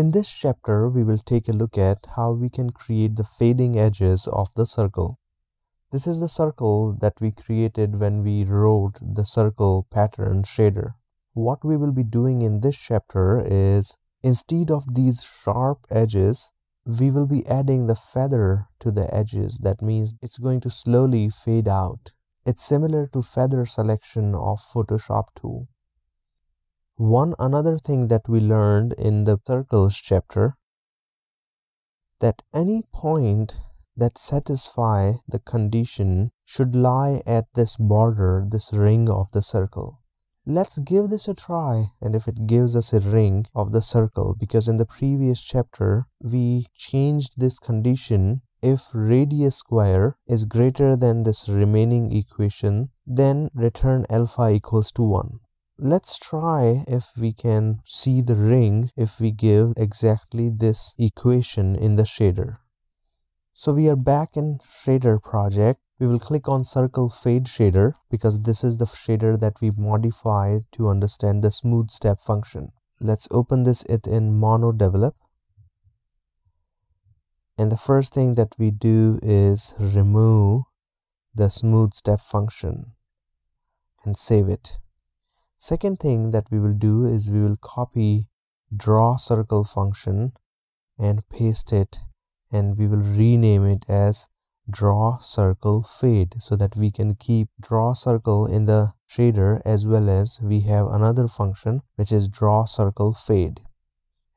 In this chapter, we will take a look at how we can create the fading edges of the circle. This is the circle that we created when we wrote the circle pattern shader. What we will be doing in this chapter is instead of these sharp edges, we will be adding the feather to the edges. That means it's going to slowly fade out. It's similar to feather selection of Photoshop tool. One another thing that we learned in the circles chapter that any point that satisfy the condition should lie at this border, this ring of the circle. Let's give this a try and if it gives us a ring of the circle because in the previous chapter we changed this condition if radius square is greater than this remaining equation then return alpha equals to 1 let's try if we can see the ring if we give exactly this equation in the shader. So we are back in shader project. We will click on circle fade shader because this is the shader that we modified to understand the smooth step function. Let's open this it in mono develop. And the first thing that we do is remove the smooth step function and save it. Second thing that we will do is we will copy draw circle function and paste it and we will rename it as draw circle fade so that we can keep draw circle in the shader as well as we have another function which is draw circle fade.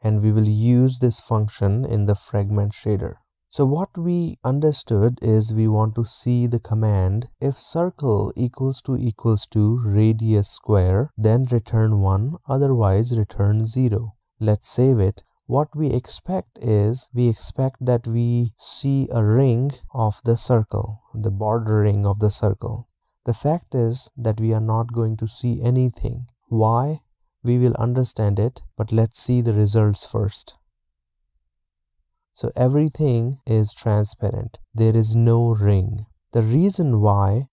And we will use this function in the fragment shader so what we understood is we want to see the command if circle equals to equals to radius square then return 1 otherwise return 0. Let's save it. What we expect is we expect that we see a ring of the circle, the bordering of the circle. The fact is that we are not going to see anything. Why? We will understand it, but let's see the results first. So everything is transparent. There is no ring. The reason why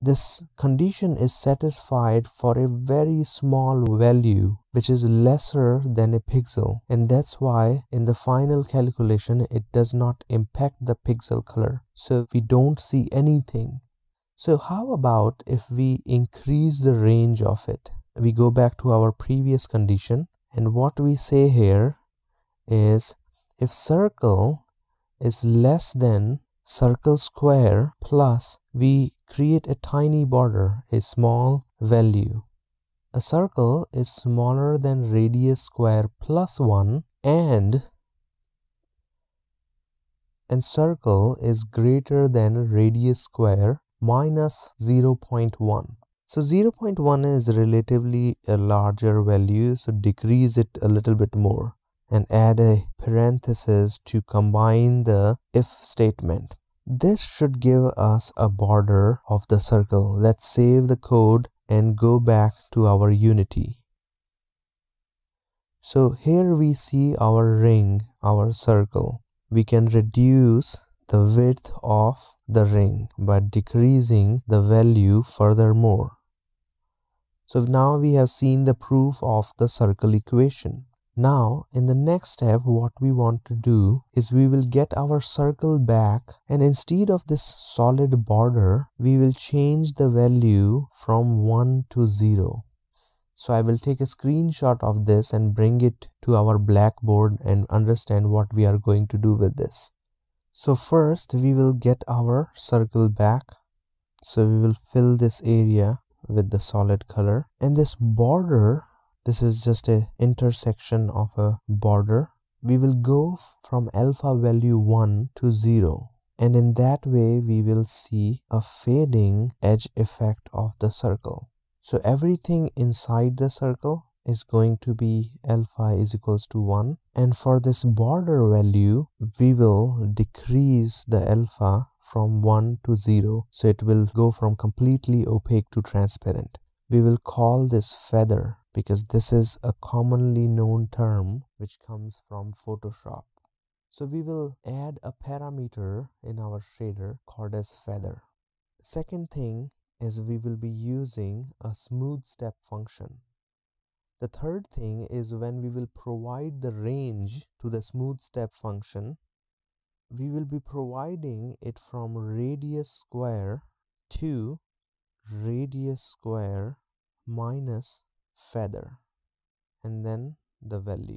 this condition is satisfied for a very small value which is lesser than a pixel. And that's why in the final calculation it does not impact the pixel color. So we don't see anything. So how about if we increase the range of it? We go back to our previous condition. And what we say here is if circle is less than circle square plus we create a tiny border, a small value. A circle is smaller than radius square plus 1 and and circle is greater than radius square minus 0.1. So 0.1 is relatively a larger value so decrease it a little bit more and add a parenthesis to combine the if statement. This should give us a border of the circle. Let's save the code and go back to our Unity. So here we see our ring, our circle. We can reduce the width of the ring by decreasing the value furthermore. So now we have seen the proof of the circle equation. Now, in the next step, what we want to do is we will get our circle back and instead of this solid border, we will change the value from 1 to 0. So I will take a screenshot of this and bring it to our blackboard and understand what we are going to do with this. So first we will get our circle back. So we will fill this area with the solid color and this border this is just a intersection of a border. We will go from alpha value 1 to 0 and in that way we will see a fading edge effect of the circle. So everything inside the circle is going to be alpha is equals to 1 and for this border value we will decrease the alpha from 1 to 0 so it will go from completely opaque to transparent. We will call this feather because this is a commonly known term which comes from Photoshop. So we will add a parameter in our shader called as feather. Second thing is we will be using a smooth step function. the third thing is when we will provide the range to the smooth step function we will be providing it from radius square to radius square minus feather and then the value